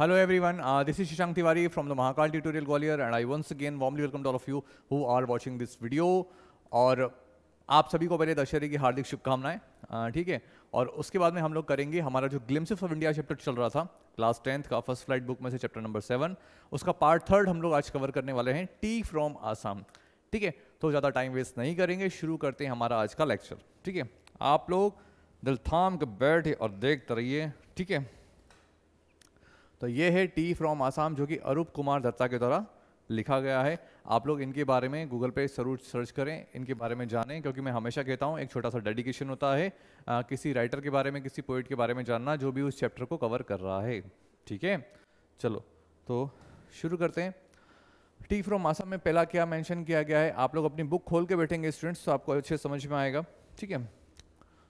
Hello everyone, uh, this is Shashank Tiwari from the Mahakal Tutorial Gwalior and I once again welcome to all of you who are watching this video. और आप सभी को पहले दशहरे की हार्दिक शुभकामनाएँ। ठीक है? और उसके बाद में हम लोग करेंगे हमारा जो ग्लिम्स ऑफ़ इंडिया चैप्टर चल रहा था क्लास टेंथ का फ़र्स्ट फ़्लाइट बुक में से चैप्टर नंबर सेवन उसका पार्ट थर्ड हम लोग आज कवर करने वाले हैं टी फ्रॉम आसाम ठीक है? तो ज़्यादा टाइम वेस्ट नहीं करेंगे शुरू करते हैं हमारा आज का लेक्चर ठीक है? आप लोग दिल थाम के बैठे और देखते रहिए। ठीक है? तो ये है टी फ्रॉम आसाम जो कि अरूप कुमार दत्ता के द्वारा लिखा गया है। आप लोग इनके बारे में गूगल पे ज़रूर सर्च करें इनके बारे में जानें क्योंकि मैं हमेशा कहता हूँ एक छोटा सा डेडिकेशन होता है। आ, किसी राइटर के बारे में किसी पोइट के बारे में जानना जो भी उस चैप्टर को कवर कर रहा है। ठीक है? चलो तो शुरू करते हैं। टी फ्रॉम आसाम में पहला क्या मेंशन किया गया है? आप लोग अपनी बुक खोल के बैठेंगे स्टूडेंट्स तो आपको अच्छे समझ में आएगा। ठीक है?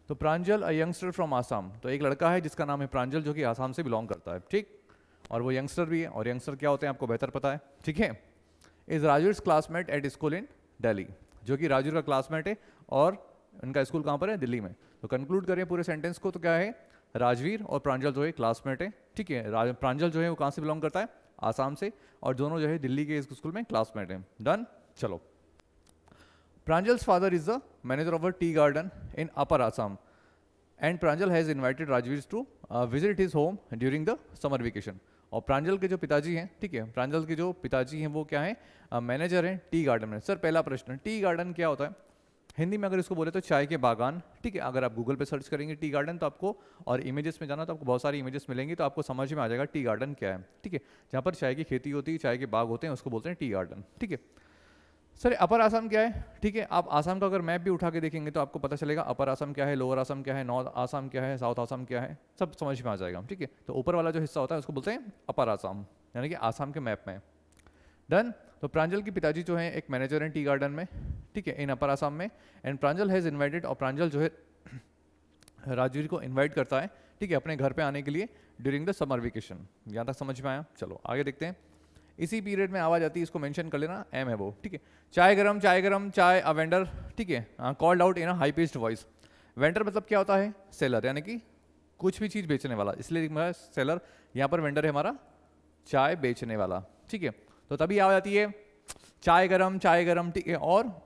तो Pranjal a youngster from Assam तो एक लड़का है जिसका नाम है प्रांजल जो कि आसाम से बिलोंग करता है। ठीक? और वो यंगस्टर भी है और यंगस्टर क्या होते हैं आपको बेहतर पता है? ठीक है? Is Rajvir's classmate at school in Delhi जो कि राजूर का क्लासमेट है और उनका स्कूल कहाँ पर है? दिल्ली में। तो कंक्लूड करें पूरे सेंटेंस को तो क्या है? राजवीर और प्रांजल जो है क्लासमेट है। ठीक है? प्रांजल जो है, वो कहाँ से बिलोंग करता है? आसाम से। और दोनों जो है, दिल्ली के स्कूल में क्लासमेट हैं। डन चलो। Pranjal's father is the manager of a tea garden in upper Assam and Pranjal has invited Rajvir to visit his home during the summer vacation और प्रांजल के जो पिताजी हैं, ठीक है, प्रांजल के जो पिताजी हैं, वो क्या है? मैनेजर हैं टी गार्डन में सर, पहला प्रश्न टी गार्डन क्या होता है? हिंदी में अगर इसको बोले तो चाय के बागान, ठीक है, अगर आप गूगल पे सर्च करेंगे टी गार्डन तो आपको, और इमेजेस में जाना तो आपको बहुत सारी इमेजेस मिलेंगी तो आपको समझ में आ जाएगा टी गार्डन क्या है, ठीक है? जहाँ पर चाय की खेती होती है, चाय के बाग होते हैं, उसको बोलते हैं टी गार्डन ठीक है? सर अपर आसाम क्या है? ठीक है, आप आसाम का अगर मैप भी उठा के देखेंगे तो आपको पता चलेगा अपर आसाम क्या है लोअर आसाम क्या है नॉर्थ आसाम क्या है साउथ आसाम क्या है, सब समझ में आ जाएगा ठीक है? तो ऊपर वाला जो हिस्सा होता है उसको बोलते हैं अपर आसाम यानी कि आसाम के मैप में। डन तो प्रांजल के पिताजी जो है, एक मैनेजर हैं टी गार्डन में, ठीक है इन अपर आसाम में एंड प्रांजल हैज़ इन्वाइटेड और प्रांजल जो है, राजवीर को इन्वाइट करता है, ठीक है, अपने घर पे आने के लिए ड्यूरिंग द समर वेकेशन यहाँ तक समझ में आया? चलो, आगे देखते हैं। इसी पीरियड में आवाज़ आती है, इसको मेंशन कर लेना एम है वो, ठीक है। चाय गरम चाय गरम, चाय, अ वेंडर ठीक है। Called out in high paced voice vendor मतलब क्या होता है? सेलर यानी कि कुछ भी चीज़ बेचने वाला। इसलिए सेलर यहाँ पर वेंडर है हमारा, चाय बेचने वाला, ठीक है। तो तभी आवाज़ आती है, चाय गरम चाय गरम, ठीक है, और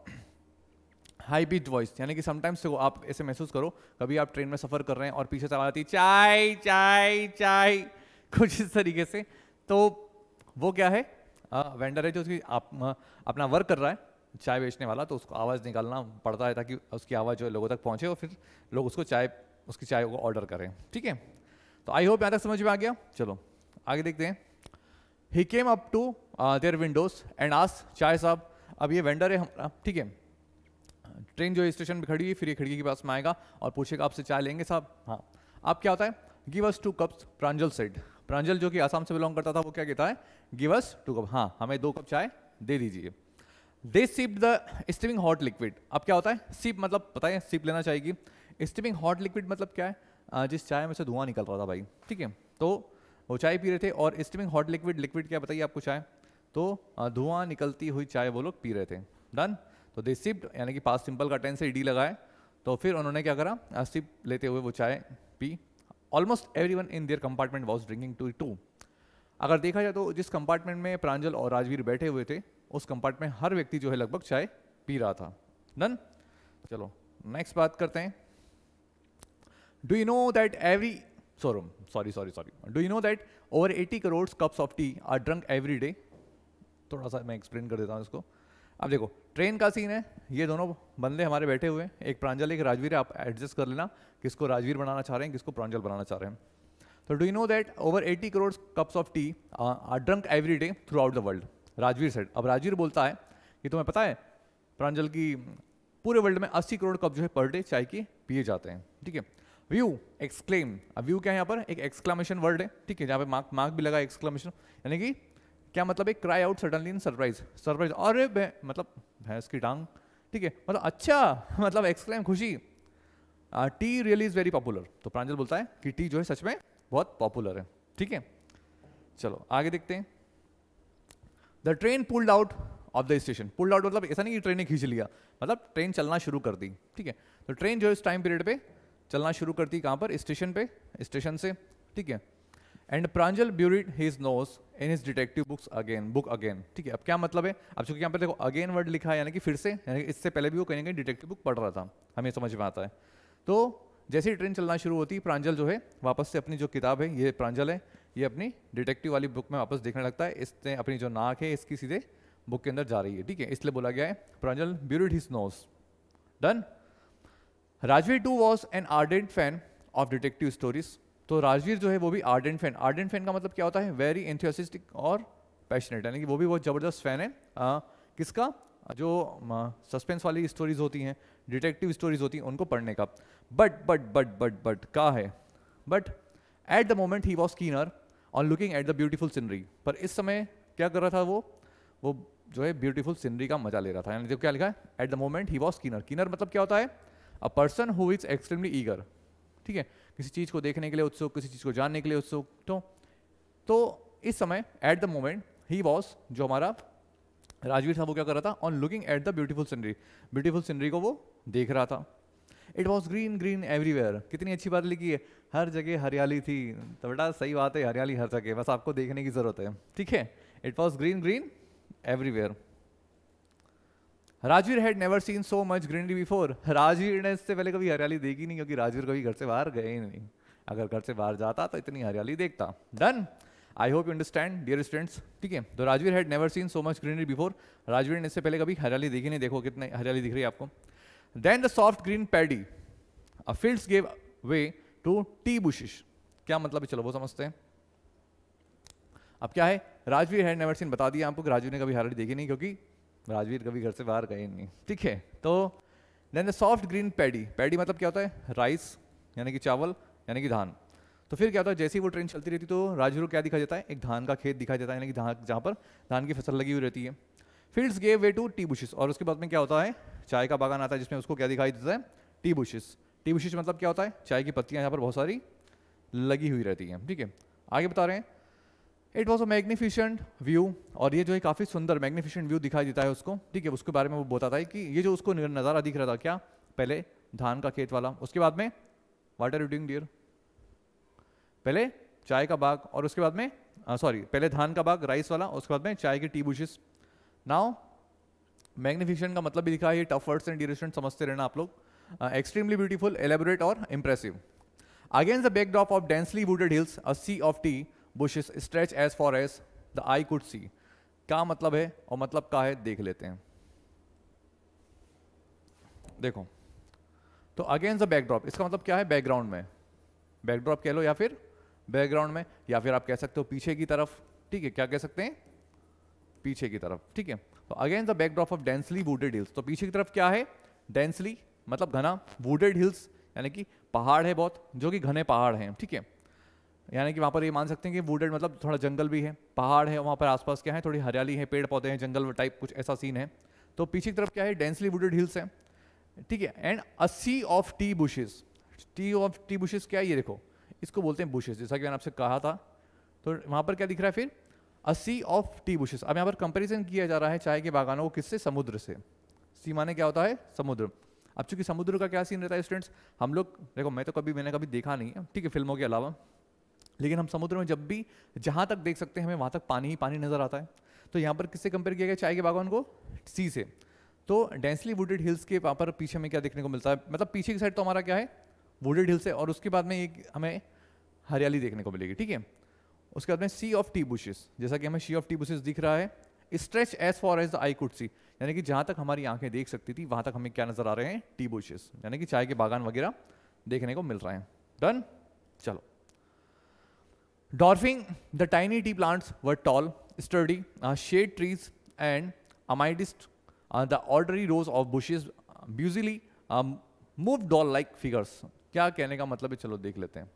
हाई पिच वॉइस यानी कि समटाइम्स देखो आप ऐसे महसूस करो, कभी आप ट्रेन में सफ़र कर रहे हैं और पीछे से आवाज़ आती है, चाय चाय चाय, कुछ इस तरीके से तो वो क्या है? वेंडर है जो उसकी आप, अपना वर्क कर रहा है चाय बेचने वाला तो उसको आवाज़ निकालना पड़ता है ताकि उसकी आवाज़ जो है लोगों तक पहुँचे और फिर लोग उसको चाय उसकी चाय को ऑर्डर करें। ठीक है? तो आई होप यहाँ तक समझ में आ गया। चलो आगे देखते हैं। He came up to their windows and आस चाय साहब अब ये वेंडर है हमारा ठीक है? ट्रेन जो स्टेशन पर खड़ी हुई फिर ये खिड़की के पास में आएगा और पूछेगा आपसे चाय लेंगे साहब? हाँ। आप क्या होता है? Give us two cups Pranjal said Pranjal जो कि आसाम से बिलोंग करता था वो क्या कहता है? गिव अस टू कप हाँ हमें दो कप चाय दे दीजिए। They sip the steaming hot liquid अब क्या होता है? सिप मतलब पता है सिप लेना चाहिए स्टीमिंग हॉट लिक्विड मतलब क्या है? जिस चाय में से धुआँ निकल रहा था भाई, ठीक है? तो वो चाय पी रहे थे और स्टीमिंग हॉट लिक्विड लिक्विड क्या बताइए आपको चाय? तो धुआँ निकलती हुई चाय वो लोग पी रहे थे। डन तो दे सिप यानी कि पास सिंपल का टेंस से डी लगाए। तो फिर उन्होंने क्या करा? सिप लेते हुए वो चाय P. Almost everyone in their compartment was drinking too too अगर देखा जाए तो जिस कंपार्टमेंट में प्रांजल और राजवीर बैठे हुए थे, उस कंपार्टमेंट में हर व्यक्ति जो है लगभग चाय पी रहा था। डन चलो नेक्स्ट बात करते हैं। Do you know that every Soram sorry sorry sorry do you know that over 80 crore cups of tea are drunk every day थोड़ा सा मैं एक्सप्लेन कर देता हूँ इसको। अब देखो ट्रेन का सीन है, ये दोनों बंदे हमारे बैठे हुए हैं। एक प्रांजल, एक राजवीर, आप एडजस्ट कर लेना किसको राजवीर बनाना चाह रहे हैं, किसको प्रांजल बनाना चाह रहे हैं। तो do you know that over 80 crore cups of tea are drunk every day throughout the world Rajvir said अब राजवीर बोलता है कि तुम्हें पता है, प्रांजल की पूरे वर्ल्ड में 80 करोड़ कप जो है पर डे चाय की पिए जाते हैं, ठीक है? व्यू एक्सक्लेम अब व्यू क्या है यहाँ पर? एक एक्सक्लामेशन वर्ड है, ठीक है? जहाँ पे मार्क मार्क भी लगा एक्सक्लामेशन यानी कि क्या मतलब एक cry out suddenly in surprise surprise अरे मतलब भैंस की टांग, ठीक है? मतलब अच्छा मतलब एक्सक्लेम खुशी. Tea really is very popular तो प्रांजल बोलता है कि टी जो है सच में बहुत पॉपुलर है। ठीक है? चलो, आगे देखते हैं। The train pulled out of the station pulled out मतलब ऐसा नहीं कि ट्रेन ने खींच लिया। मतलब ट्रेन चलना शुरू कर दी। ठीक है? तो ट्रेन जो है इस टाइम पीरियड पे चलना शुरू करती कहाँ पर? स्टेशन पे स्टेशन से। ठीक है? And Pranjal buried his nose in his detective books again book again ठीक है? अब क्या मतलब है? अब चूँकि यहाँ पर देखो अगेन वर्ड लिखा है, यानी कि फिर से, यानी कि इससे पहले भी वो कहीं ना कहीं डिटेक्टिव बुक पढ़ रहा था। हमें समझ में आता है। तो जैसे ही ट्रेन चलना शुरू होती है प्रांजल जो है वापस से अपनी जो किताब है ये प्रांजल है ये अपनी डिटेक्टिव वाली बुक में वापस देखने लगता है इसने अपनी जो नाक है इसकी सीधे बुक के अंदर जा रही है ठीक है इसलिए बोला गया है Pranjal buried his nose done Rajvir too was an ardent fan of detective stories तो राजवीर जो है वो भी आर्डेंट फ़ैन आर्डेंट फ़ैन का मतलब क्या होता है? वेरी एंथियोसिस्टिक और पैशनेट यानी कि वो भी बहुत ज़बरदस्त फ़ैन है। आ, किसका? जो सस्पेंस वाली स्टोरीज होती हैं डिटेक्टिव स्टोरीज होती हैं उनको पढ़ने का। But but but but but का है? But at the moment he was keener on looking at the beautiful scenery पर इस समय क्या कर रहा था वो? वो जो है ब्यूटीफुल सीनरी का मज़ा ले रहा था। यानी जब क्या लिखा है? At the moment he was keener keener मतलब क्या होता है? A person who is extremely eager ठीक है? किसी चीज़ को देखने के लिए उत्सुक, किसी चीज़ को जानने के लिए उत्सुक तो तो इस समय at the moment he was जो हमारा राजवीर साहब वो क्या कर रहा था? On looking at the beautiful scenery beautiful scenery को वो देख रहा था। It was green green everywhere कितनी अच्छी बात लिखी है। हर जगह हरियाली थी। तो बेटा, सही बात है, हरियाली हर जगह बस आपको देखने की ज़रूरत है। ठीक है? It was green green everywhere Rajveer had never seen so much greenery before Rajveer ने इससे पहले कभी हरियाली देखी नहीं, क्योंकि राजवीर कभी घर से बाहर गए ही नहीं। अगर घर से बाहर जाता तो इतनी हरियाली देखता। Done I hope you understand dear students ठीक है? तो Rajveer had never seen so much greenery before Rajveer ने इससे पहले कभी हरियाली देखी नहीं। देखो कितने हरियाली दिख रही है आपको। Then the soft green paddy a fields gave way to tea bushes क्या मतलब है? चलो वो समझते हैं। अब क्या है? राजवीर हैड नेवर सीन बता दिया आपको राजवीर ने कभी हरियाली देखी नहीं क्योंकि राजवीर कभी घर से बाहर गए नहीं। ठीक है तो then the soft green paddy paddy मतलब क्या होता है? राइस यानी कि चावल, यानी कि धान। तो फिर क्या होता है? जैसे ही वो ट्रेन चलती रहती तो राजवीर को क्या दिखाई देता है? एक धान का खेत दिखाई देता है, यानी कि धान, जहाँ पर धान की फ़सल लगी हुई रहती है। Fields gave way to tea bushes और उसके बाद में क्या होता है? चाय का बागान आता है जिसमें उसको क्या दिखाई देता है? टी बुशिस टी बुशिस मतलब क्या होता है? चाय की पत्तियाँ यहाँ पर बहुत सारी लगी हुई रहती हैं, ठीक है? आगे बता रहे हैं। It was a magnificent view और ये जो है काफ़ी सुंदर मैग्निफिशेंट व्यू दिखाई देता है उसको, ठीक है? उसके बारे में वो बताता है कि ये जो उसको नज़ारा दिख रहा था, क्या? पहले धान का खेत वाला, उसके बाद में वाट आर डियर पहले चाय का बाग और उसके बाद में सॉरी पहले धान का बाग राइस वाला, उसके बाद में चाय के टी बुशेस नाउ मैग्निफिकेशन का मतलब भी दिखा है टफ वर्ड्स एंड ड्यूरेशन समझते रहना आप लोग। एक्सट्रीमली ब्यूटीफुल एलेबोरेट और impressive against the backdrop of densely wooded hills a sea of tea bushes stretch as far as the eye could see क्या मतलब है और मतलब क्या है, देख लेते हैं। देखो तो अगेंस्ट द बैकड्रॉप इसका मतलब क्या है? बैकग्राउंड में। बैकड्रॉप कह लो या फिर बैकग्राउंड में, या फिर आप कह सकते हो पीछे की तरफ़। ठीक है, क्या कह सकते हैं? पीछे की तरफ़, ठीक है? तो against the backdrop of densely wooded hills तो पीछे की तरफ़ क्या है? डेंसली मतलब घना वुडेड हिल्स यानी कि पहाड़ है बहुत, जो कि घने पहाड़ हैं, ठीक है? यानी कि वहाँ पर ये मान सकते हैं कि वुडेड मतलब थोड़ा जंगल भी है, पहाड़ है, वहाँ पर आसपास क्या है? थोड़ी हरियाली है पेड़ पौधे हैं, जंगल टाइप कुछ ऐसा सीन है। तो पीछे की तरफ़ क्या है? डेंसली वुडेड हिल्स है, ठीक है? And a sea of tea bushes tea of tea bushes क्या है? ये देखो, इसको बोलते हैं बुशेस जैसा कि मैंने आपसे कहा था। तो वहाँ पर क्या दिख रहा है फिर? A sea of tea bushes अब यहाँ पर कंपेरिजन किया जा रहा है चाय के बागानों को किससे? समुद्र से। सी माने क्या होता है? समुद्र। अब चूँकि समुद्र का क्या सीन रहता है स्टूडेंट्स हम लोग, देखो, मैं तो कभी मैंने कभी देखा नहीं है, ठीक है, फ़िल्मों के अलावा। लेकिन हम समुद्र में जब भी, जहाँ तक देख सकते हैं हमें, वहाँ तक पानी ही पानी नज़र आता है। तो यहाँ पर किससे कंपेयर किया गया चाय के बागान को? सी से। तो डेंसली वुडेड हिल्स के वहाँ पर पीछे में क्या देखने को मिलता है? मतलब पीछे की साइड तो हमारा क्या है? वुडेड हिल्स है और उसके बाद में एक हमें हरियाली देखने को मिलेगी, ठीक है? उसके बाद में सी ऑफ़ टी बुशेस जैसा कि हमें सी ऑफ़ टी बुशेस दिख रहा है stretch as far as the eye could see यानी कि जहाँ तक हमारी आँखें देख सकती थी वहाँ तक हमें क्या नज़र आ रहे हैं? टी बुशेस यानी कि चाय के बागान वगैरह देखने को मिल रहे हैं। डन चलो। Dwarfing the tiny tea plants were tall sturdy, shade trees and and amidst uh, the orderly rows of bushes busily um, moved क्या कहने का मतलब है? चलो देख लेते हैं।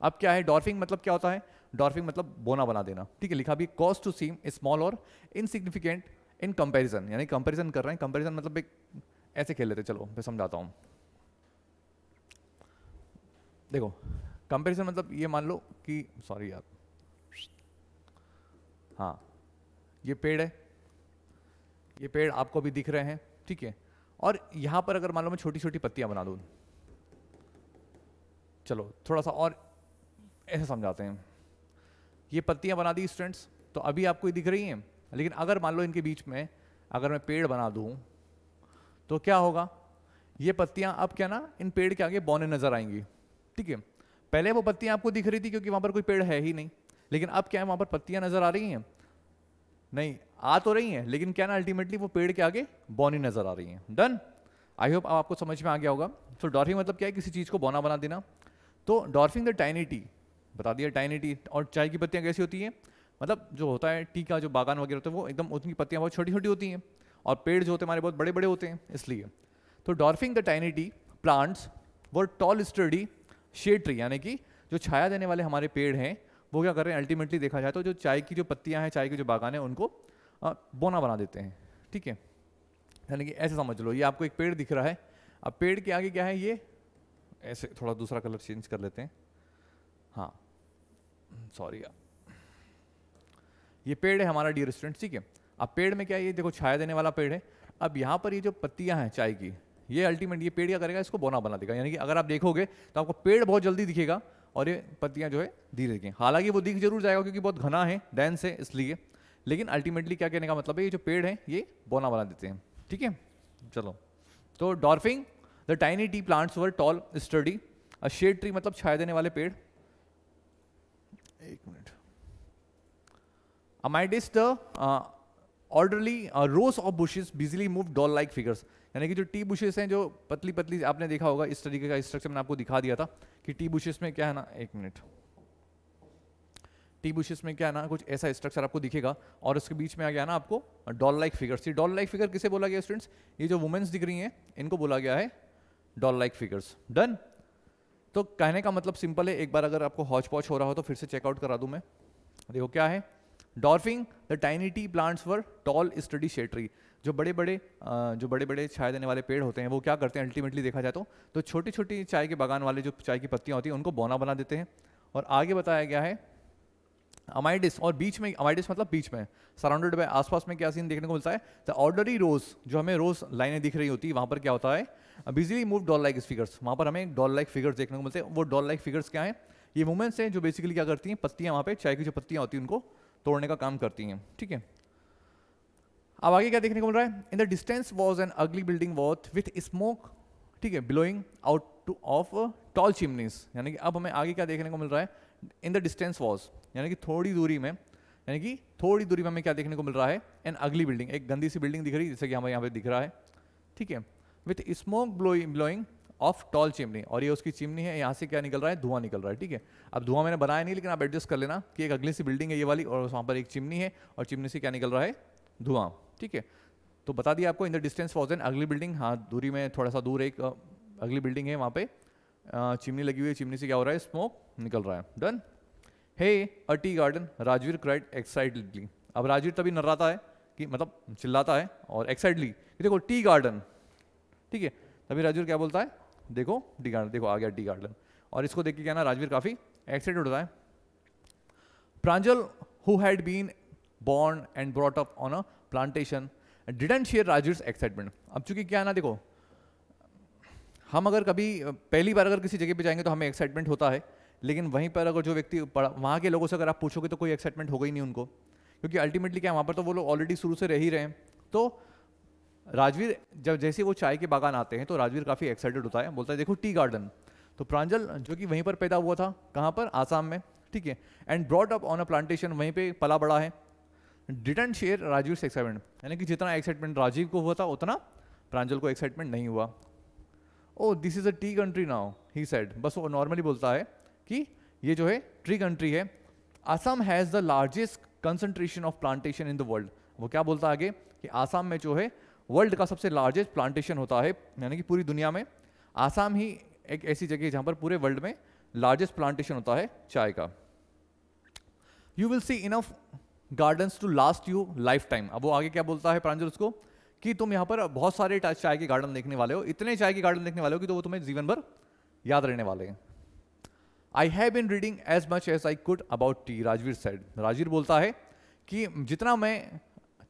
अब क्या है? डॉर्फिंग मतलब क्या होता है? डॉर्फिंग मतलब बोना बना देना। ठीक है, लिखा भी कॉस्ट टू सीम स्मॉल और इनसिग्निफिकेंट इन कंपेरिजन यानी कंपेरिजन कर रहे हैं कंपेरिजन मतलब एक ऐसे खेल लेते चलो, मैं समझाता हूँ। देखो कंपेरिजन मतलब ये मान लो कि सॉरी यार। हाँ ये पेड़ है। ये पेड़ आपको भी दिख रहे हैं, ठीक है। और यहाँ पर अगर मान लो मैं छोटी छोटी पत्तियाँ बना दूँ। चलो, थोड़ा सा और ऐसे समझाते हैं। ये पत्तियाँ बना दी स्टूडेंट्स तो अभी आपको ये दिख रही हैं। लेकिन अगर मान लो इनके बीच में, अगर मैं पेड़ बना दूँ तो क्या होगा? ये पत्तियाँ अब क्या ना, इन पेड़ के आगे बौने नज़र आएँगी। ठीक है? पहले वो पत्तियाँ आपको दिख रही थी क्योंकि वहाँ पर कोई पेड़ है ही नहीं। लेकिन अब क्या है, वहाँ पर पत्तियाँ नज़र आ रही हैं। नहीं, आ तो रही हैं, लेकिन क्या ना अल्टीमेटली वो पेड़ के आगे बौनी नज़र आ रही हैं। डन आई होप आपको समझ में आ गया होगा। तो डॉर्फिंग मतलब क्या है? किसी चीज़ को बौना बना देना। तो डॉर्फिंग द टाइनी टी बता दिया टाइनी टी और चाय की पत्तियाँ कैसी होती हैं? मतलब जो होता है टी का जो बागान वगैरह होता है, वो एकदम उनकी पत्तियाँ बहुत छोटी छोटी होती हैं और पेड़ जो होते हैं हमारे बहुत बड़े बड़े होते हैं, इसलिए। तो dwarfing the tiny tea plants वो टॉल स्टडी शेड ट्री यानी कि जो छाया देने वाले हमारे पेड़ हैं, वो क्या कर रहे हैं? अल्टीमेटली देखा जाए तो जो चाय की जो पत्तियाँ हैं, चाय के जो बागान हैं, उनको बोना बना देते हैं, ठीक है? यानी कि ऐसे समझ लो, ये आपको एक पेड़ दिख रहा है, अब पेड़ के आगे क्या है ये? ऐसे थोड़ा दूसरा कलर चेंज कर लेते हैं। हाँ। सॉरी ये पेड़ है हमारा डियर स्टूडेंट ठीक है? अब पेड़ में क्या ये देखो, छाया देने वाला पेड़ है। अब यहाँ पर ये जो पत्तियाँ हैं चाय की, ये अल्टीमेट ये पेड़ क्या करेगा? इसको बोना बना देगा। यानी कि अगर आप देखोगे तो आपको पेड़ बहुत जल्दी दिखेगा और ये पत्तियाँ जो है धीरे दिखें। हालाँकि वो दिख ज़रूर जाएगा क्योंकि बहुत घना है डेंस है, इसलिए। लेकिन अल्टीमेटली क्या कहने का मतलब है? ये जो पेड़ है, ये बोना बना देते हैं। ठीक है? चलो। तो dwarfing the tiny tea plants were tall sturdy a shade tree मतलब छाया देने वाले पेड़। एक minute. Amidst the orderly rows of bushes busily move doll like figures यानी कि जो टी बुशेस हैं, जो पतली पतली आपने देखा होगा, इस तरीके का स्ट्रक्चर मैंने आपको दिखा दिया था कि टी बुशेस में क्या है ना, एक मिनट। टी बुशेस में क्या है ना, कुछ ऐसा स्ट्रक्चर आपको दिखेगा और उसके बीच में आ गया ना आपको डॉल लाइक फिगर्स ये डॉल लाइक फिगर किसे बोला गया स्टूडेंट्स ये जो वुमेन्स दिख रही हैं, इनको बोला गया है डॉल लाइक फिगर्स डन तो कहने का मतलब सिंपल है एक बार अगर आपको हॉच पॉच हो रहा हो तो फिर से चेकआउट करा दूँ मैं। देखो क्या है? Dwarfing the tiny tea plants were tall sturdy shade tree जो बड़े बड़े जो बड़े बड़े छाया देने वाले पेड़ होते हैं वो क्या करते हैं अल्टीमेटली देखा जाए तो, तो छोटी छोटी चाय के बागान वाले जो चाय की पत्तियाँ होती हैं उनको बोना बना देते हैं। और आगे बताया गया है अमाइडिस और बीच में अमाइडिस मतलब बीच में। सराउंडेड बाय आसपास में क्या सीन देखने को मिलता है? द ऑर्डरी रोज जो हमें रोज लाइनें दिख रही होती है वहाँ पर क्या होता है? बिजली मूव डॉल लाइक फिगर्स वहाँ पर हमें डॉल लाइक फिगर्स देखने को मिलते हैं। वो डॉल लाइक फिगर्स क्या है? ये मूवमेंट्स हैं जो बेसिकली क्या करती हैं? पत्तियाँ वहाँ पे, चाय की जो पत्तियाँ होती हैं, उनको तोड़ने का काम करती हैं। ठीक है? अब आगे क्या देखने को मिल रहा है? In the distance was an ugly building with with smoke ठीक है blowing out two of tall chimneys यानी कि अब हमें आगे क्या देखने को मिल रहा है? इन द डिस्टेंस वॉज़ यानी कि थोड़ी दूरी में, यानी कि थोड़ी दूरी में हमें क्या देखने को मिल रहा है? एन अगली बिल्डिंग एक गंदी सी बिल्डिंग दिख रही है, जैसे कि हमें यहाँ पे दिख रहा है। ठीक है? With smoke blowing of tall chimney और ये उसकी चिमनी है, यहाँ से क्या निकल रहा है? धुआँ निकल रहा है, ठीक है? अब धुआँ मैंने बनाया नहीं, लेकिन आप एडजस्ट कर लेना कि एक अगली सी बिल्डिंग है ये वाली, और वहाँ पर एक चिमनी है, और चिमनी से क्या निकल रहा है? धुआँ, ठीक है? तो बता दिया आपको in the distance was an ugly building हाँ दूरी में थोड़ा सा दूर एक अगली बिल्डिंग है वहाँ पे। चिमनी लगी हुई है चिमनी से क्या हो रहा है? स्मोक निकल रहा है। Done hey a tea garden Rajveer cried excitedly अब राजवीर तभी नर्राता है कि मतलब चिल्लाता है और एक्साइटली देखो टी गार्डन ठीक है, तभी राजवीर क्या बोलता है? देखो टी गार्डन देखो, आ गया टी गार्डन और इसको देख के क्या ना राजवीर काफ़ी एक्साइटेड होता है। Pranjal who had been born and brought up on a plantation didn't share Rajveer excitement अब चूँकि क्या है ना, देखो, हम अगर कभी, पहली बार अगर किसी जगह पे जाएँगे तो हमें एक्साइटमेंट होता है। लेकिन वहीं पर अगर जो व्यक्ति वहाँ के लोगों से अगर आप पूछोगे तो कोई एक्साइटमेंट होगा ही नहीं उनको। क्योंकि अल्टीमेटली क्या वहाँ पर तो वो लोग ऑलरेडी शुरू से रह ही रहे हैं। तो राजवीर, जब जैसे वो चाय के बागान आते हैं तो राजवीर काफ़ी एक्साइटेड होता है। बोलता है, देखो टी गार्डन तो प्रांजल, जो कि वहीं पर पैदा हुआ था, कहाँ पर? आसाम में, ठीक है। And brought up on a plantation वहीं पे पला बड़ा है। डिडेंट शेयर राजीव से एक्साइटमेंट यानी कि जितना एक्साइटमेंट राजीव को हुआ था, उतना प्रांजल को एक्साइटमेंट नहीं हुआ। ओ this is a tea country now he said बस वो नॉर्मली बोलता है कि ये जो है ट्री कंट्री है, Assam has the largest concentration of plantation in the world वो क्या बोलता है आगे? कि आसाम में जो है वर्ल्ड का सबसे लार्जेस्ट प्लांटेशन होता है, यानी कि पूरी दुनिया में, आसाम ही एक ऐसी जगह है जहाँ पर पूरे वर्ल्ड में लार्जेस्ट प्लांटेशन होता है चाय का। You will see enough gardens to last you lifetime अब वो आगे क्या बोलता है प्रांजल उसको? कि तुम यहाँ पर बहुत सारे चाय के गार्डन देखने वाले हो, इतने चाय के गार्डन देखने वाले हो कि तो वो तुम्हें जीवन भर याद रहने वाले हैं। I have been reading as much as I could about tea Rajveer said Rajveer बोलता है कि जितना मैं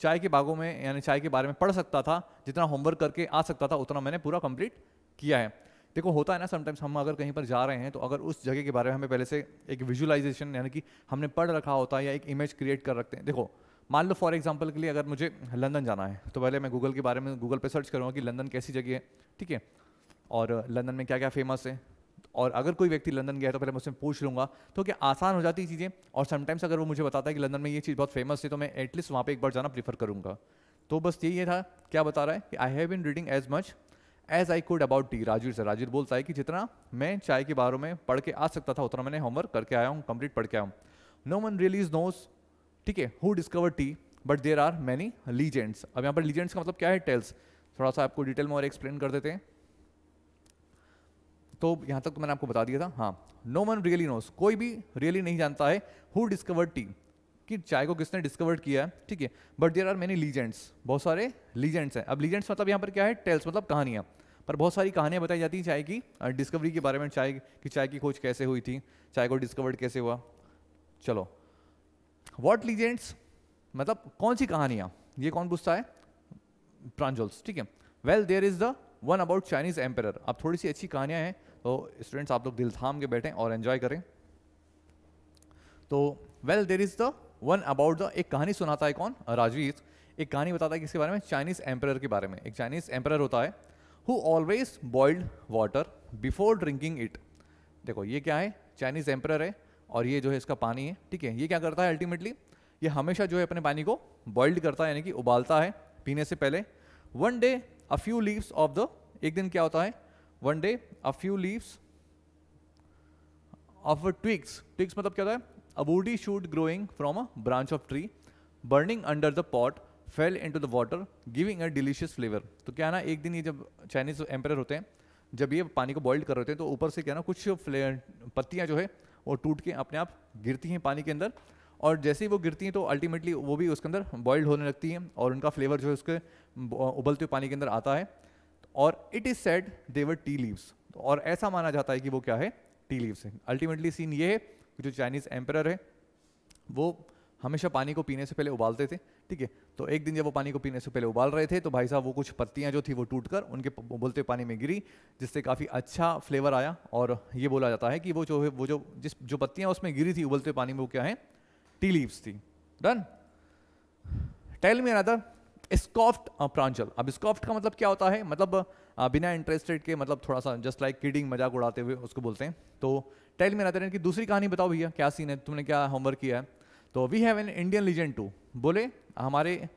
चाय के बागों में, यानी चाय के बारे में पढ़ सकता था, जितना होमवर्क करके आ सकता था, उतना मैंने पूरा कंप्लीट किया है। देखो, होता है ना समटाइम्स हम अगर कहीं पर जा रहे हैं तो अगर उस जगह के बारे में हमें पहले से एक विजुअलाइजेशन यानी कि हमने पढ़ रखा होता है या एक इमेज क्रिएट कर रखते हैं। देखो, मान लो फॉर एग्ज़ाम्पल के लिए अगर मुझे लंदन जाना है तो पहले मैं गूगल के बारे में गूगल पर सर्च करूँगा कि लंदन कैसी जगह है, ठीक है? और लंदन में क्या क्या फ़ेमस है और अगर कोई व्यक्ति लंदन गया है तो पहले मैं उससे पूछ लूँगा। तो क्या आसान हो जाती चीज़ें? और समटाइम्स अगर वो मुझे बताता है कि लंदन में ये चीज़ बहुत फ़ेमस है तो मैं एटलीस्ट वहाँ पर एक बार जाना प्रीफर करूँगा। तो बस यही था, क्या बता रहा है कि I have been reading as much as I could about tea Rajiv sir Rajiv बोलता है कि जितना मैं चाय के बारे में पढ़ के आ सकता था, उतना मैंने होमवर्क करके आया हूँ कंप्लीट पढ़ के आया हूँ। नो वन रियलीज नोस ठीक है who discover tea but there are many legends अब यहाँ पर लीजेंड्स का मतलब क्या है? टेल्स थोड़ा सा आपको डिटेल में और एक्सप्लेन कर देते हैं। तो यहाँ तक तो मैंने आपको बता दिया था हाँ। नो वन रियली नोस कोई भी रियली नहीं जानता है हु डिस्कवर्ड टी कि चाय को किसने डिस्कवर्ड किया है, ठीक है। But there are many legends बहुत सारे लीजेंड्स हैं। अब लीजेंड्स मतलब यहाँ पर क्या है? टेल्स मतलब कहानियाँ। पर बहुत सारी कहानियाँ बताई जाती हैं चाय की डिस्कवरी के बारे में, चाय की चाय की खोज कैसे हुई थी, चाय को डिस्कवर्ड कैसे हुआ। चलो। वॉट लीजेंड्स मतलब कौन सी कहानियाँ? ये कौन पूछता है? प्रांजल्स, ठीक है। Well there is the one about Chinese emperor अब थोड़ी सी अच्छी कहानियाँ हैं। तो स्टूडेंट्स आप लोग दिल थाम के बैठें और एंजॉय करें। तो well there is the one about the एक कहानी सुनाता है कौन? राजवीर। एक कहानी बताता है किसके बारे में चाइनीज़ एम्पर के बारे में। एक चाइनीज़ एम्पर होता है who always boiled water before drinking it देखो, ये क्या है? चाइनीज़ एम्पर है और ये जो है इसका पानी है। ठीक है, ये क्या करता है अल्टीमेटली ये हमेशा जो है अपने पानी को बॉइल्ड करता है, यानी कि उबालता है पीने से पहले। One day a few leaves of the एक दिन क्या होता है? One day a few leaves of a twigs twigs मतलब क्या होता है? Woody shoot growing from a branch of tree burning under the pot fell into the water giving a delicious flavour तो क्या ना, एक दिन ये जब चाइनीज़ एम्पर होते हैं, जब ये पानी को बॉइल्ड कर रहे होते हैं तो ऊपर से क्या ना, कुछ पत्तियाँ जो है, वो टूट के अपने आप गिरती हैं पानी के अंदर। और जैसे ही वो गिरती हैं तो अल्टीमेटली वो भी उसके अंदर बॉइल्ड होने लगती हैं और उनका फ्लेवर जो है उसके उबलते हुए पानी के अंदर आता है। और it is said they were tea leaves और ऐसा माना जाता है कि वो क्या है? टी लीव्स है। अल्टीमेटली सीन ये है कि जो चाइनीज़ एम्पर है, वो हमेशा पानी को पीने से पहले उबालते थे, ठीक है? तो एक दिन जब वो पानी को पीने से पहले उबाल रहे थे तो भाई साहब वो कुछ पत्तियाँ जो थी वो टूट कर उनके उबलते पानी में गिरी, जिससे काफ़ी अच्छा फ्लेवर आया। और ये बोला जाता है कि वो जो है, वो जो, जिस, जो पत्तियाँ उसमें गिरी थी उबलते पानी में वो क्या है? टी लीव्स थी। Done tell me another scoffed Pranjal अब स्कॉफ्ट का मतलब क्या होता है? मतलब uh, बिना इंटरेस्टेड के मतलब थोड़ा सा जस्ट लाइक किडिंग मज़ाक उड़ाते हुए उसको बोलते हैं। तो टेल मी अनदर की दूसरी कहानी बताओ भैया क्या सीन है? तुमने क्या होमवर्क किया है? तो we have an Indian legend too बोले हमारे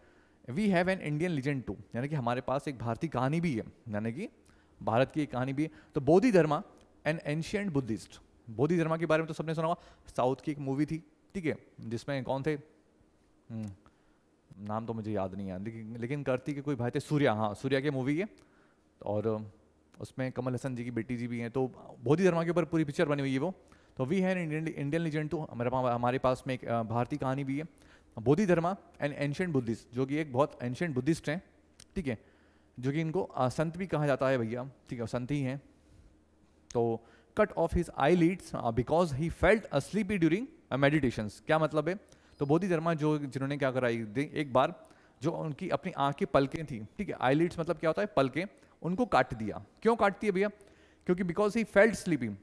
we have an Indian legend too यानी कि हमारे पास एक भारतीय कहानी भी है। यानी कि भारत की एक कहानी भी है। तो Bodhidharma an ancient Buddhist Bodhidharma के बारे में तो सबने सुना हुआ साउथ की एक मूवी थी ठीक है जिसमें कौन थे? हम्म, नाम तो मुझे याद नहीं है। लेकिन लेकिन करती के कोई भाई थे, सूर्या हाँ सूर्या की मूवी है और, उसमें कमल हसन जी की बेटी जी भी हैं। तो बोधि धर्मा के ऊपर पूरी पिक्चर बनी हुई है वो। तो वी है इंडियन इंडियन लीजेंड तो हमारे हमारे पास में एक भारतीय कहानी भी है। Bodhidharma and ancient Buddhist जो कि एक बहुत एंशेंट बुद्धिस्ट हैं। ठीक है? जो कि इनको संत भी कहा जाता है भैया। ठीक है? संत ही हैं। तो cut off his eyelids because he felt sleepy during meditation क्या मतलब है? तो बोधि धर्मा जो जिन्होंने क्या कराई एक बार जो उनकी अपनी आँख की पलकें थी, ठीक है आईलिट्स मतलब क्या होता है, पलकें, उनको काट दिया। क्यों काटती है भैया? क्योंकि because he felt sleeping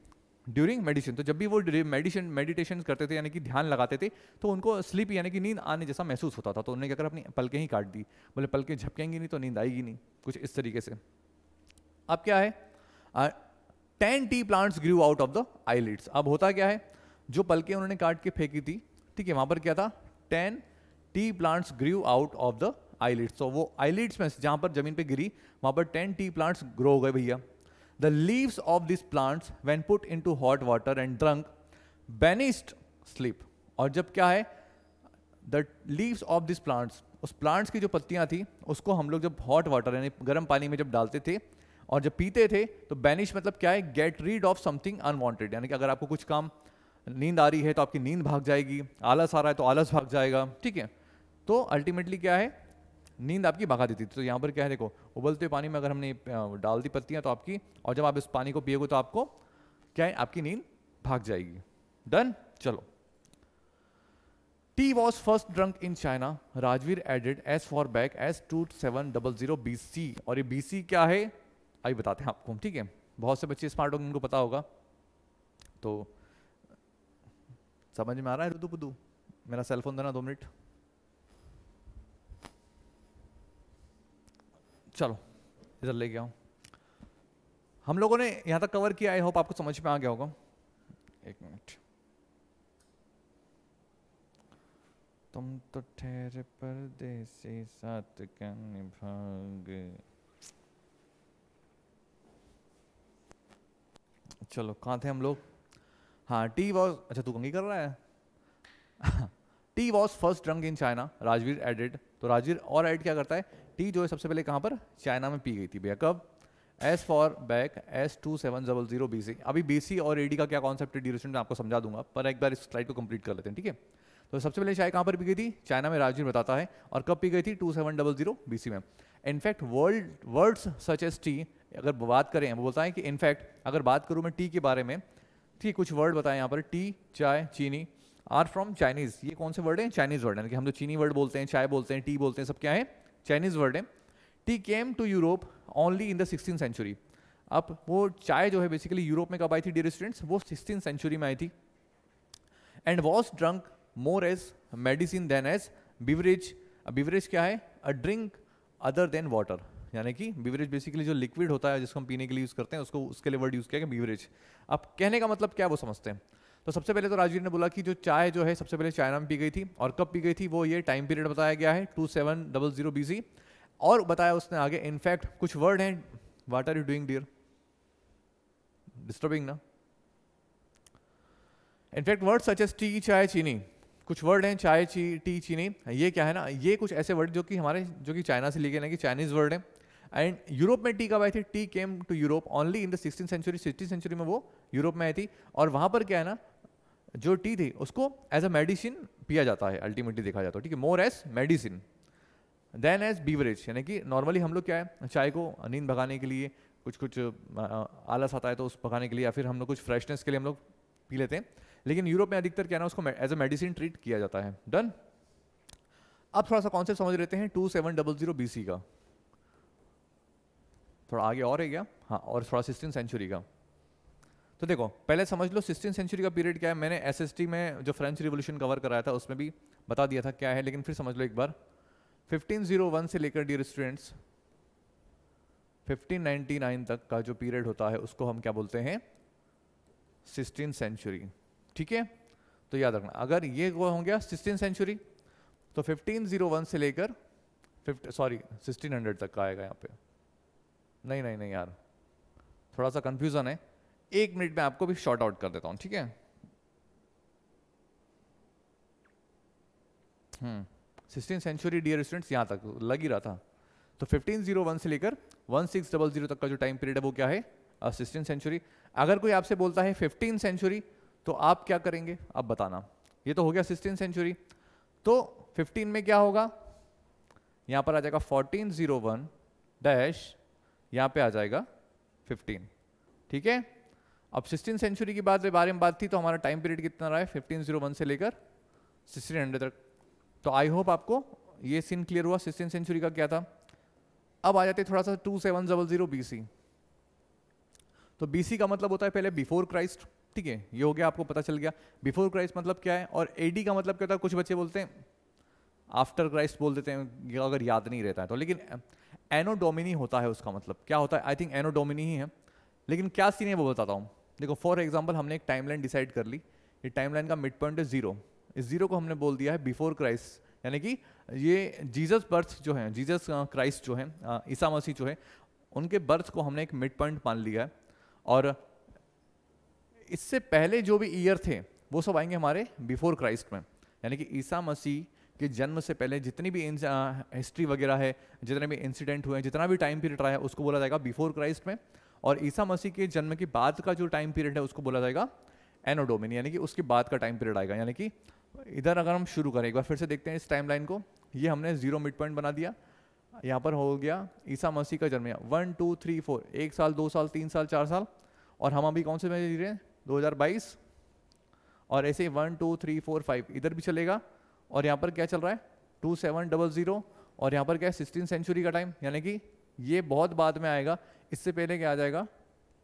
during medicine तो जब भी वो मेडिसिन मेडिटेशन करते थे, यानी कि ध्यान लगाते थे तो उनको स्लीप यानी कि नींद आने जैसा महसूस होता था तो उन्होंने क्या कर, अपनी पलकें ही काट दी। बोले, पलकें झपकेंगी नहीं तो नींद आएगी नहीं, कुछ इस तरीके से। अब क्या है? Ten tea plants grew out of the eyelids अब होता क्या है? जो पलकें उन्होंने काट के फेंकी थी ठीक है वहाँ पर क्या था? Ten tea plants grew out of the eyelids तो वो आईलिड्स में जहाँ पर ज़मीन पे गिरी, वहाँ पर टेन टी प्लांट्स ग्रो हो गए भैया। The leaves of this plants when put into hot water and drunk banished sleep और जब क्या है? The leaves of this plants उस प्लांट्स की जो पत्तियाँ थी, उसको हम लोग जब हॉट वाटर यानी गर्म पानी में जब डालते थे और जब पीते थे तो बैनिश मतलब क्या है? Get rid of something unwanted यानी कि अगर आपको कुछ काम नींद आ रही है तो आपकी नींद भाग जाएगी, आलस आ रहा है तो आलस भाग जाएगा। ठीक है तो अल्टीमेटली क्या है? नींद आपकी भगा देती थी तो यहाँ पर क्या है, देखो, उबलते हुए पानी में अगर हमने डाल दी पत्तियाँ तो आपकी, और जब आप इस पानी को पियोगे तो आपको क्या है, आपकी नींद भाग जाएगी। डन चलो। Tea was first drunk in China Rajveer added as far back as two seven double zero B C और ये बी सी क्या है? अभी बताते हैं आपको। ठीक है, बहुत से बच्चे स्मार्ट होंगे, उनको पता होगा। तो समझ में आ रहा है? रुदू पुदू मेरा सेलफोन देना दो मिनट। चलो, इधर ले गया हूँ हम लोगों ने यहाँ तक कवर किया आई होप आपको समझ में आ गया होगा। एक मिनट। तुम तो ठहरे परदेसी, साथ क्या निभागे चलो, कहाँ थे हम लोग? हाँ टी वॉज़ अच्छा तू कंगी कर रहा है? Tea was first drunk in China, Rajveer added तो राजवीर और एड क्या करता है? टी जो है सबसे पहले कहाँ पर? चाइना में पी गई थी, भैया। कब? As far back as two seven double zero B C अभी बी सी और ए डी का क्या कॉन्सेप्ट है? ड्यूरेशन में आपको समझा दूँगा, पर एक बार इस स्लाइड को कंप्लीट कर लेते हैं, ठीक है? तो सबसे पहले चाय कहाँ पर पी गई थी? चाइना में राजवीर बताता है। और कब पी गई थी? Two seven double zero B C में। In fact world words such as tea अगर बात करें, वो बोलता है कि इनफैक्ट अगर बात करूँ मैं टी के बारे में ठीक, कुछ वर्ड बताएँ यहाँ पर। टी, चाय, चीनी। आर फ्रॉम चाइनीज़ ये कौन से वर्ड हैं? चाइनीज़ वर्ड है। कि हम तो चीनी वर्ड बोलते हैं, चाय बोलते हैं, टी बोलते हैं, सब क्या है? चाइनीज़ वर्ड है। Tea came to Europe only in the sixteen century अब वो चाय जो है बेसिकली यूरोप में कब आई थी डियर स्टूडेंट्स वो सिक्सटीन सेंचुरी में आई थी। And was drunk more as medicine than as beverage beverage क्या है? A drink other than water यानी कि बीवरेज बेसिकली जो लिक्विड होता है, जिसको हम पीने के लिए यूज़ करते हैं, उसको, उसके लिए वर्ड यूज़ किया गया बीवरेज अब कहने का मतलब क्या वो समझते हैं? तो सबसे पहले तो राजवीर ने बोला कि जो चाय जो है, सबसे पहले चाइना में पी गई थी और कब पी गई थी वो ये टाइम पीरियड बताया गया है two seven double zero B C और बताया उसने आगे इनफैक्ट कुछ वर्ड हैं। What are you doing dear disturbing ना? In fact word such as tea chai, chini, कुछ वर्ड हैं, चाय, ची टी चीनी, ये क्या है ना? ये कुछ ऐसे वर्ड जो कि हमारे, जो कि चाइना से लिए गए ना कि चाइनीज़ वर्ड है। एंड यूरोप में टी कब आई थी? Tea came to Europe only in the sixteen century sixteen century में वो यूरोप में आई थी। और वहाँ पर क्या है ना, जो टी थी, उसको एज अ मेडिसिन पिया जाता है। अल्टीमेटली देखा जाता है ठीक है? More as medicine than as beverage यानी कि नॉर्मली हम लोग क्या है, चाय को नींद भगाने के लिए कुछ कुछ आलस आता है तो उस भगाने के लिए या फिर हम लोग कुछ फ्रेशनेस के लिए हम लोग पी लेते हैं। लेकिन यूरोप में अधिकतर क्या ना, उसको एज अ मेडिसिन ट्रीट किया जाता है। डन अब थोड़ा सा कॉन्सेप्ट समझ लेते हैं। Two seven double zero B C का। थोड़ा आगे और है क्या? हाँ और थोड़ा सिक्सटीन सेंचुरी का। तो देखो, पहले समझ लो सिक्सटीन सेंचुरी का पीरियड क्या है। मैंने एसएसटी में जो फ्रेंच रिवोल्यूशन कवर कराया था, उसमें भी बता दिया था क्या है, लेकिन फिर समझ लो एक बार। 1501 से लेकर डियर स्टूडेंट्स 1599 तक का जो पीरियड होता है, उसको हम क्या बोलते हैं? Sixteen century. ठीक है? तो याद रखना, अगर ये वो हो गया सिक्सटीन सेंचुरी तो 1501 से लेकर सॉरी 1600 तक का आएगा यहाँ पे। नहीं नहीं नहीं यार। थोड़ा सा कंफ्यूजन है। एक मिनट में आपको भी शॉर्ट आउट कर देता हूँ, ठीक है? सिक्सटीन सेंचुरी डियर स्टूडेंट्स यहाँ तक, लग ही रहा था। तो 1501 से लेकर 1600 तक का जो टाइम पीरियड है, वो क्या है? सिक्सटीन सेंचुरी अगर कोई आपसे बोलता है फिफ्टीन सेंचुरी तो आप क्या करेंगे? अब बताना। ये तो हो गया सिक्सटीन सेंचुरी तो 15 में क्या होगा? यहाँ पर आ जाएगा 1401 डैश यहाँ पे आ जाएगा 15 ठीक है? अब सिक्सटीन सेंचुरी की बात बारे में बात थी तो हमारा टाइम पीरियड कितना रहा है? 1501 से लेकर 1600 तक। तो आई होप आपको ये सीन क्लियर हुआ सिक्सटीन सेंचुरी का क्या था? अब आ जाते थोड़ा सा two seven double zero B तो बीसी का मतलब होता है पहले बिफोर क्राइस्ट ठीक है? ये हो गया, आपको पता चल गया। बिफोर क्राइस्ट मतलब क्या है? और एडी का मतलब क्या होता है कुछ बच्चे बोलते हैं आफ्टर क्राइस्ट बोल देते हैं, अगर याद नहीं रहता है तो। लेकिन एनोडोमिनी होता है उसका मतलब। क्या होता है? आई थिंक एनोडोमिनी ही है। लेकिन क्या सीन है वो बताता हूँ। देखो फॉर एग्ज़ाम्पल हमने एक टाइमलाइन डिसाइड कर ली। ये टाइमलाइन का मिड पॉइंट है ज़ीरो इस ज़ीरो को हमने बोल दिया है बिफोर क्राइस्ट यानी कि ये जीसस बर्थ जो है जीसस क्राइस्ट जो है ईसा मसीह जो है, उनके बर्थ को हमने एक मिड पॉइंट मान लिया है। और इससे पहले जो भी ईयर थे, वो सब आएँगे हमारे बिफोर क्राइस्ट में। यानी कि ईसा मसीह के जन्म से पहले जितनी भी हिस्ट्री वगैरह है, जितने भी इंसिडेंट हुए हैं, जितना भी टाइम पीरियड रहा है, उसको बोला जाएगा बिफोर क्राइस्ट में। और ईसा मसीह के जन्म के बाद का जो टाइम पीरियड है, उसको बोला जाएगा एनोडोमिन यानी कि उसके बाद का टाइम पीरियड आएगा। यानी कि इधर अगर हम शुरू करें, एक बार फिर से देखते हैं इस टाइम लाइन को। ये हमने ज़ीरो मिड पॉइंट बना दिया। यहाँ पर हो गया ईसा मसीह का जन्म। वन टू थ्री फोर एक साल, दो साल, तीन साल, चार साल। और हम अभी कौन से में जी रहे हैं? दो हज़ार बाईस। और ऐसे one two three four five इधर भी चलेगा। और यहाँ पर क्या चल रहा है? टू सेवन डबल ज़ीरो और यहाँ पर क्या है? सिक्सटीन सेंचुरी का टाइम यानी कि ये बहुत बाद में आएगा। इससे पहले क्या आ जाएगा?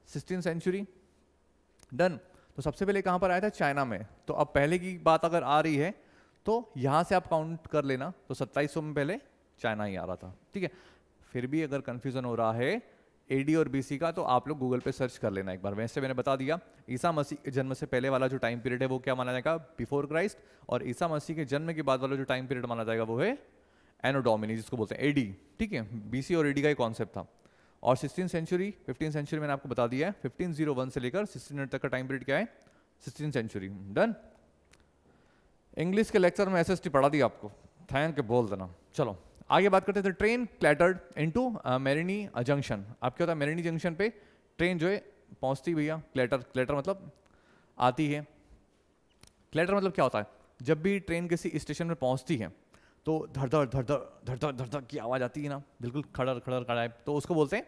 सिक्सटीन सेंचुरी डन तो सबसे पहले कहाँ पर आया था? चाइना में। तो अब पहले की बात अगर आ रही है तो यहाँ से आप काउंट कर लेना। तो सत्ताईस में पहले चाइना ही आ रहा था। ठीक है? फिर भी अगर कन्फ्यूज़न हो रहा है एडी और बीसी का तो आप लोग गूगल पे सर्च कर लेना एक बार। वैसे मैंने बता दिया, ईसा मसीह के जन्म से पहले वाला जो टाइम पीरियड है, वो क्या माना जाएगा? बिफोर क्राइस्ट और ईसा मसीह के जन्म के बाद वाला जो टाइम पीरियड माना जाएगा, वो है एनोडोमिनी जिसको बोलते हैं एडी ठीक है? बीसी और एडी का ही कॉन्सेप्ट था। और सिक्सटीन सेंचुरी फिफ्टीन सेंचुरी मैंने आपको बता दिया है। फिफ्टीन ज़ीरो वन से लेकर सिक्सटीन तक का टाइम पीरियड क्या है? सिक्सटीन सेंचुरी डन इंग्लिश के लेक्चर में एसएसटी पढ़ा दिया आपको। थैंक बोल देना। चलो। आगे बात करते थे train clattered into Mariani junction आप क्या होता है मेरिनी जंक्शन पे ट्रेन जो है, पहुँचती भैया क्लैटर क्लैटर मतलब आती है। क्लैटर मतलब क्या होता है? जब भी ट्रेन किसी स्टेशन पर पहुँचती है तो धड़धड़ धड़धड़ धड़धड़ धड़धड़ की आवाज़ आती है ना, बिल्कुल खड़र खड़र खड़ा तो उसको बोलते हैं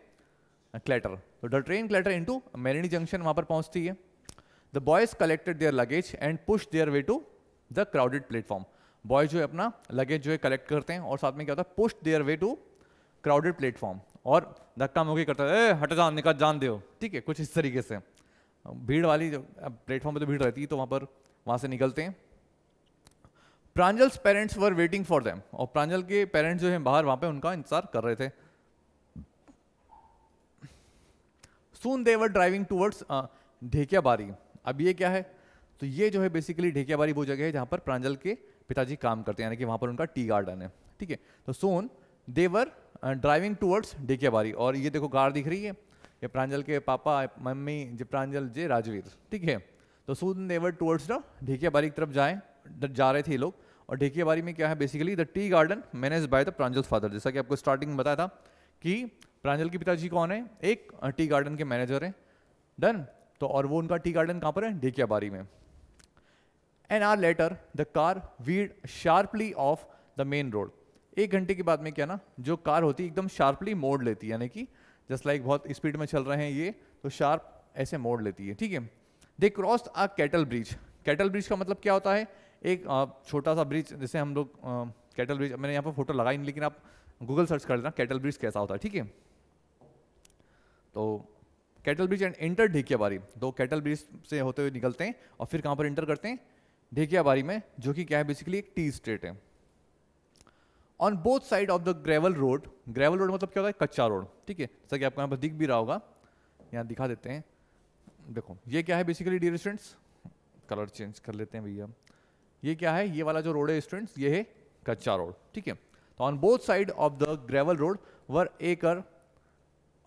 uh, क्लैटर तो the train clatter into Mariani junction वहाँ पर पहुँचती है। The boys collected their luggage and push their way to the crowded platform boys जो है अपना लगेज जो है कलेक्ट करते हैं और साथ में क्या होता है push their way to crowded platform और धक्का मुक्की करता है हट जान, निकाल, जान दो ठीक है, कुछ इस तरीके से। भीड़ वाली जो प्लेटफॉर्म पे तो भीड़ रहती है तो वहाँ पर, वहाँ से निकलते हैं। Pranjal's parents were waiting for them और प्रांजल के पेरेंट्स जो है, बाहर, वहाँ पे उनका इंतज़ार कर रहे थे। Soon they were driving towards Dhekiabari अब ये क्या है? तो ये जो है बेसिकली ढेकिया बारी वो जगह है जहाँ पर प्रांजल के पिताजी काम करते हैं, यानी कि वहाँ पर उनका टी गार्डन है, ठीक है? तो सोन देवर ड्राइविंग टूवर्ड्स ढेकियाबारी और ये देखो कार दिख रही है, ये प्रांजल के पापा, मम्मी जे प्रांजल जे राजवीर, ठीक है? तो सोन देवर टूवर्ड्स द ढेकियाबारी की तरफ़ जाए जा रहे थे ये लोग, और ढेकियाबारी में क्या है basically the tea garden manage by the Pranjal father जैसा कि आपको स्टार्टिंग में बताया था कि प्रांजल के पिताजी कौन है? एक टी गार्डन के मैनेजर हैं डन तो और वो उनका टी गार्डन कहाँ पर है? ढेकियाबारी में। An hour later the car veered sharply off the main road एक घंटे के बाद में क्या ना, जो कार होती है एकदम शार्पली मोड़ लेती है, यानी कि जस्ट लाइक बहुत स्पीड में चल रहे हैं ये तो शार्प ऐसे मोड़ लेती है, ठीक है? They cross a cattle bridge cattle bridge का मतलब क्या होता है? एक छोटा सा ब्रिज जैसे हम लोग कैटल ब्रिज मैंने यहाँ पर फ़ोटो लगाई नहीं, लेकिन आप गूगल सर्च कर लेना कैटल ब्रिज कैसा होता है, ठीक है? तो cattle bridge and enter Dhekiabari दो कैटल ब्रिज से होते हुए निकलते हैं और फिर कहाँ पर इंटर करते हैं? ढेकियाबारी में, जो कि क्या है बेसिकली एक टी स्टेट है। On both side of the gravel road gravel road मतलब क्या होता है? कच्चा रोड ठीक है? जैसा कि आपको यहाँ पर दिख भी रहा होगा। यहाँ दिखा देते हैं। देखो, ये क्या है basically the students colour change कर लेते हैं भैया। ये क्या है? ये वाला जो रोड है स्टूडेंट्स ये है कच्चा रोड ठीक है? तो on both side of the gravel road were acre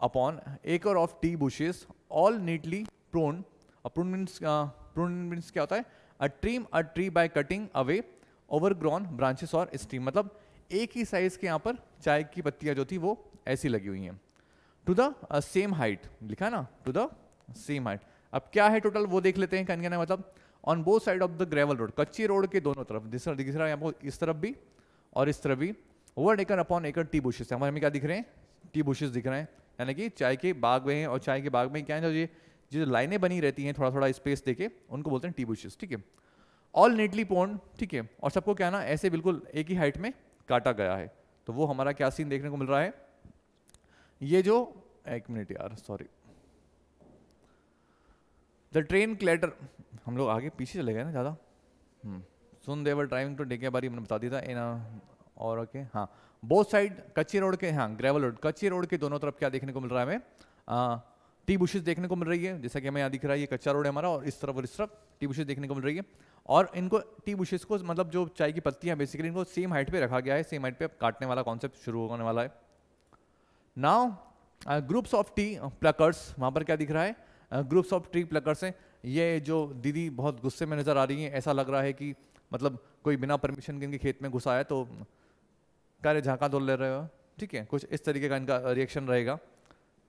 upon acre of tea bushes all neatly pruned prune means prune means क्या होता है? A trim a tree by cutting away overgrown branches और stream मतलब एक ही size के यहाँ पर चाय की पत्तियाँ जो थी वो ऐसी लगी हुई हैं। टू द सेम हाइट लिखा ना? टू द सेम हाइट अब क्या है टोटल वो देख लेते हैं कहने मतलब on both side of the gravel road कच्ची रोड के दोनों तरफ़ दिख रहा है यहाँ इस तरफ़ भी और इस तरफ़ भी over acre upon acre tea bushes हमारे में क्या दिख रहे हैं? टी बुशेस दिख रहे हैं। यानी कि चाय के बाग में और चाय के बाग में क्या है जो ये जो लाइनें बनी रहती हैं थोड़ा थोड़ा स्पेस देके उनको बोलते हैं टी बुशेस ठीक है? ऑल नीटली पोन ठीक है? और सबको क्या ना ऐसे बिल्कुल एक ही हाइट में काटा गया है। तो वो हमारा क्या सीन देखने को मिल रहा है? ये जो एक मिनट यार सॉरी द ट्रेन क्लेटर हम लोग आगे पीछे चले गए ना ज़्यादा? हम्म, सुन देवर ड्राइविंग टू डेके बारी मैंने बता दिया था इन और ओके हाँ। बोथ साइड कच्ची रोड के हाँ ग्रेवल रोड कच्ची रोड के दोनों तरफ़ क्या देखने को मिल रहा है हमें? टी बुशेस देखने को मिल रही है, जैसा कि हमें यहाँ दिख रहा है, ये कच्चा रोड है हमारा, और इस तरफ़ और इस तरफ़ टी बुशेस देखने को मिल रही है। और इनको टी बुशेस को मतलब जो चाय की पत्तियाँ बेसिकली इनको सेम हाइट पे रखा गया है सेम हाइट पे काटने वाला कॉन्सेप्ट शुरू होने वाला है। Now groups of tea pluckers वहाँ पर क्या दिख रहा है? ग्रुप्स ऑफ़ टी प्लकर्स हैं। ये जो दीदी बहुत गुस्से में नज़र आ रही हैं, ऐसा लग रहा है कि मतलब कोई बिना परमिशन के इनके खेत में घुसा है तो रे झाँका धोल ले रहे हो। ठीक है, कुछ इस तरीके का इनका रिएक्शन रहेगा।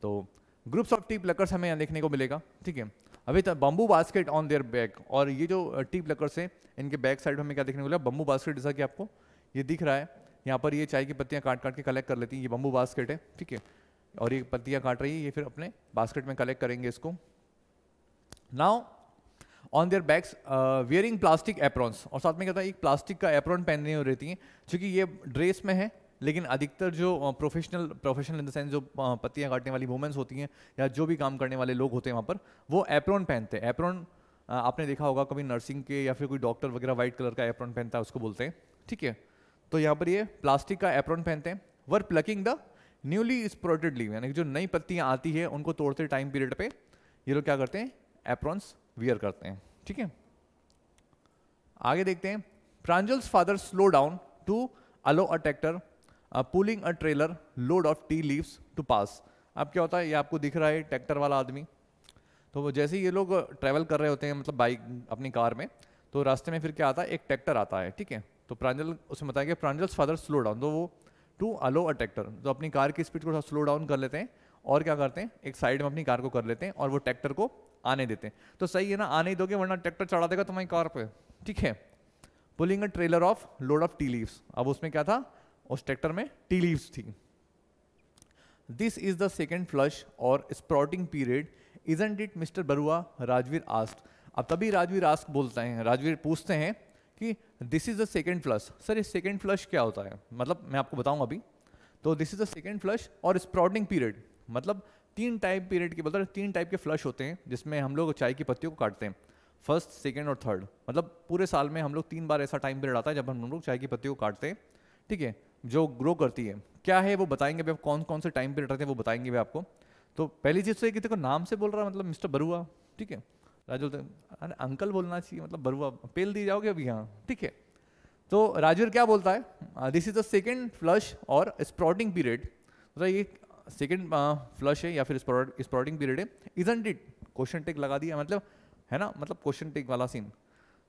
तो ग्रुप्स ऑफ़ टी प्लकर्स हमें यहाँ देखने को मिलेगा, ठीक है? अभी तक bamboo basket on their back और ये जो टी प्लकर्स हैं, इनके बैक साइड हमें क्या देखने को मिला? बम्बू बास्केट जैसा कि आपको ये दिख रहा है। यहाँ पर ये चाय की पत्तियाँ काट काट के कलेक्ट कर लेती हैं, ये बम्बू बास्केट है, ठीक है? और ये पत्तियाँ काट रही है, ये फिर अपने बास्केट में कलेक्ट करेंगे इसको। Now on their bags wearing plastic aprons और साथ में क्या है एक प्लास्टिक का एप्रॉन पहननी हो रहती है, क्योंकि ये ड्रेस में है लेकिन अधिकतर जो professional professional in the sense जो पत्तियाँ काटने वाली वुमेंस होती हैं, या जो भी काम करने वाले लोग होते हैं वहाँ पर, वो एप्रॉन पहनते हैं। एप्रॉन आपने देखा होगा कभी नर्सिंग के या फिर कोई डॉक्टर वगैरह व्हाइट कलर का एप्रॉन पहनता है, उसको बोलते हैं। ठीक है? तो यहाँ पर ये प्लास्टिक का एप्रॉन पहनते हैं। Were plucking the newly sprouted leave यानी जो नई पत्तियाँ आती है, उनको तोड़ते टाइम पीरियड पे, ये लोग क्या करते हैं? एप्रॉन्स वियर करते हैं। ठीक है? आगे देखते हैं। Pranjal's father slow down to allow a tractor pulling a trailer load of tea leaves to pass अब क्या होता है? ये आपको दिख रहा है, ट्रैक्टर वाला आदमी। तो जैसे ही ये लोग ट्रैवल कर रहे होते हैं मतलब बाइक अपनी कार में तो रास्ते में फिर क्या आता है? एक ट्रैक्टर आता है, ठीक है? तो प्रांजल उसमें बताया कि प्रांजल्स फादर स्लो डाउन तो वो टू अलो अ ट्रैक्टर तो अपनी कार की स्पीड को स्लो डाउन कर लेते हैं। और क्या करते हैं? एक साइड में अपनी कार को कर लेते हैं और वो ट्रैक्टर को आने देते हैं। तो सही है ना? आने ही दोगे, वरना ट्रैक्टर चढ़ा देगा तुम्हारी कार पर ठीक है? Pulling a trailer of load of tea leaves अब उसमें क्या था? उस ट्रैक्टर में टी लीव्स थी। This is the second flush और sprouting period isn't it mister Barua Rajveer asked अब तभी राजवीर आस्ट बोलते हैं राजवीर पूछते हैं कि this is the second flush sir ये सेकेंड फ्लश क्या होता है? मतलब मैं आपको बताऊँगा अभी। तो this is the second flush और स्प्रॉटिंग पीरियड मतलब तीन टाइप पीरियड के मतलब तीन टाइप के फ्लश होते हैं, जिसमें हम लोग चाय की पत्तियों को काटते हैं। फ़र्स्ट सेकेंड और थर्ड मतलब पूरे साल में हम लोग तीन बार ऐसा टाइम पीरियड आता है जब हम लोग चाय की पत्तियों को काटते हैं। ठीक है? जो ग्रो करती है, क्या है वो बताएँगे भी आप? कौन कौन से टाइम पीरियड रहते हैं वो बताएँगे भी आपको? तो पहली चीज़ तो ये कि देखो, नाम से बोल रहा मतलब मिस्टर बरुआ, ठीक है? राजू अरे, अंकल बोलना चाहिए मतलब बरुआ, पेल दी जाओगे अभी यहाँ? ठीक है? तो राजवीर क्या बोलता है? This is the second flush और स्प्रॉटिंग पीरियड मतलब ये सेकेंड फ्लश है या फिर स्प्रॉटिंग पीरियड है। इजंट इट क्वेश्चन टेक लगा दिया मतलब है ना? मतलब क्वेश्चन टेक वाला सीन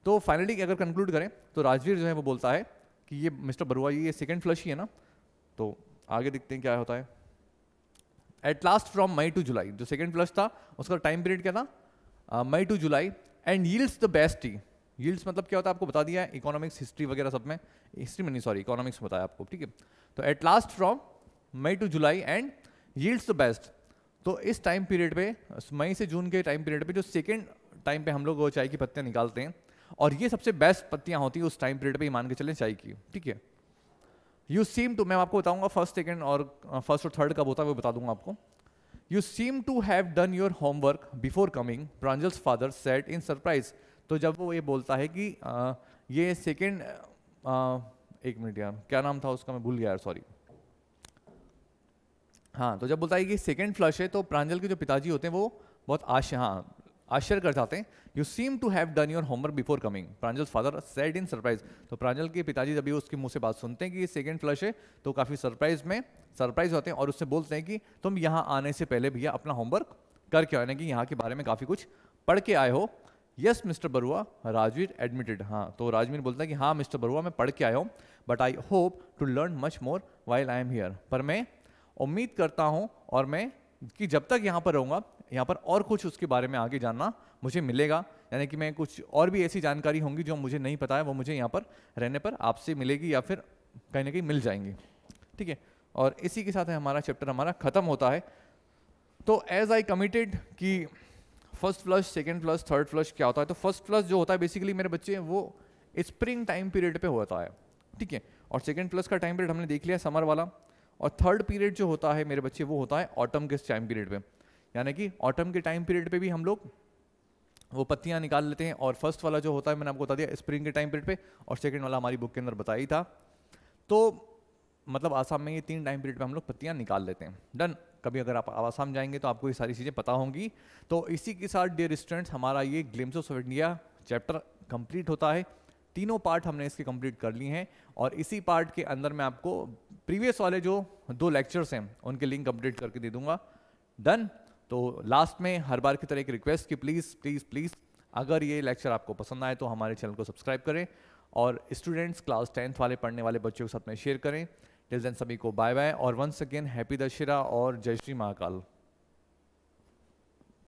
तो फाइनली अगर कंक्लूड करें तो राजवीर जो है वो बोलता है कि ये मिस्टर बरुआ, ये सेकेंड फ्लश ही है ना? तो आगे देखते हैं क्या होता है। At last from May to July जो सेकेंड फ्लश था, उसका टाइम पीरियड क्या था? May to July and yields the best tea yields मतलब क्या होता है? आपको बता दिया है इकोनॉमिक्स हिस्ट्री वगैरह सब में। हिस्ट्री में नहीं सॉरी इकोनॉमिक्स में बताया आपको, ठीक है? तो at last from May to July and yields the best तो इस टाइम पीरियड पे मई से जून के टाइम पीरियड पे, जो सेकेंड टाइम पे हम लोग चाय की पत्तियाँ निकालते हैं और ये सबसे बेस्ट पत्तियाँ होती हैं उस टाइम पीरियड पे मान के चलें चाय की। ठीक है? यू सीम टू मैं आपको बताऊँगा फ़र्स्ट सेकेंड और फ़र्स्ट और थर्ड कब होता है वो बता दूँगा आपको। You seem to have done your homework before coming Pranjal's father said in surprise तो जब वो ये बोलता है कि आ, ये सेकेंड एक मिनट यार क्या नाम था उसका? मैं भूल गया यार सॉरी हाँ तो जब बोलता है कि सेकेंड फ्लश है तो प्रांजल के जो पिताजी होते हैं वो बहुत आश हाँ आश्चर्य कर जाते हैं you seem to have done your homework before coming Pranjal father said in surprise तो प्रांजल के पिताजी जब भी उसके मुँह से बात सुनते हैं कि ये सेकेंड फ्लश है तो काफ़ी सरप्राइज़ में सरप्राइज़ होते हैं और उससे बोलते हैं कि, तुम यहाँ आने से पहले भैया अपना होमवर्क करके आने की यहाँ के बारे में काफ़ी कुछ पढ़ के आए हो? Yes mister Barua Rajveer admitted हाँ तो राजवीर बोलता है कि हाँ मिस्टर बरुआ मैं पढ़ के आया हूँ but I hope to learn much more while I am here पर मैं उम्मीद करता हूँ और मैं कि जब तक यहाँ पर रहूँगा यहाँ पर और कुछ उसके बारे में आगे जानना मुझे मिलेगा। यानी कि मैं कुछ और भी ऐसी जानकारी होंगी जो मुझे नहीं पता है, वो मुझे यहाँ पर रहने पर आपसे मिलेगी या फिर कहीं ना कहीं मिल जाएँगी। ठीक है? और इसी के साथ हमारा चैप्टर हमारा ख़त्म होता है। तो एज आई कमिटेड कि first flush second flush third flush क्या होता है? तो फ़र्स्ट फ्लश जो होता है बेसिकली मेरे बच्चे, वो स्प्रिंग टाइम पीरियड पे होता है। ठीक है? और सेकेंड फ्लश का टाइम पीरियड हमने देख लिया समर वाला। और थर्ड पीरियड जो होता है मेरे बच्चे, वो होता है ऑटम के टाइम पीरियड पे। यानी कि ऑटम के टाइम पीरियड पे भी हम लोग वो पत्तियाँ निकाल लेते हैं और फ़र्स्ट वाला जो होता है, मैंने आपको बता दिया स्प्रिंग के टाइम पीरियड पे और सेकंड वाला हमारी बुक के अंदर बताया था। तो मतलब आसाम में ये तीन टाइम पीरियड पे हम लोग पत्तियाँ निकाल लेते हैं। डन कभी अगर आप आसाम जाएँगे तो आपको ये सारी चीज़ें पता होंगी। तो इसी के साथ डियर स्टूडेंट्स हमारा ये glimpse of India chapter complete होता है। तीनों पार्ट हमने इसके कंप्लीट कर लिए हैं और इसी पार्ट के अंदर मैं आपको प्रीवियस वाले जो दो लेक्चर्स हैं, उनके लिंक अपडेट करके दे दूँगा। डन तो लास्ट में हर बार की तरह एक रिक्वेस्ट कि प्लीज़ प्लीज़ प्लीज़ अगर ये लेक्चर आपको पसंद आए तो हमारे चैनल को सब्सक्राइब करें और स्टूडेंट्स क्लास टेंथ वाले पढ़ने वाले बच्चों के साथ में शेयर करें। टिल देन सभी को बाय बाय और वंस अगेन हैप्पी दशहरा और जय श्री महाकाल।